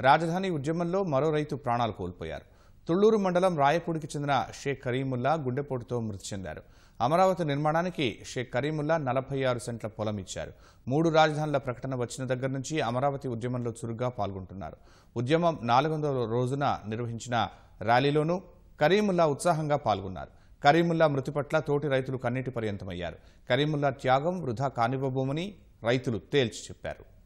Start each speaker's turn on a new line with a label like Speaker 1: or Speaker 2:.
Speaker 1: రాజధాని ఉద్యమంలో మరో రైతు ప్రాణాలు కోల్పోయారు. తుళ్ళూరు మండలం రాయపూడికి చెందిన షేక్ కరీముల్లా గుండెపోటుతో మృతి చెందారు. అమరావతి నిర్మాణానికి షేక్ కరీముల్లా నలభై ఆరు సెంట్ల పొలం ఇచ్చారు. మూడు రాజధానుల ప్రకటన వచ్చిన దగ్గర నుంచి అమరావతి ఉద్యమంలో చురుగ్గా పాల్గొంటున్నారు. ఉద్యమం నాలుగు వందల రోజున నిర్వహించిన ర్యాలీలోనూ కరీముల్లా ఉత్సాహంగా పాల్గొన్నారు. కరీముల్లా మృతి పట్ల తోటి రైతులు కన్నీటి పర్యంతమయ్యారు. కరీముల్లా త్యాగం వృధా కానివ్వబోమని రైతులు తేల్చి చెప్పారు.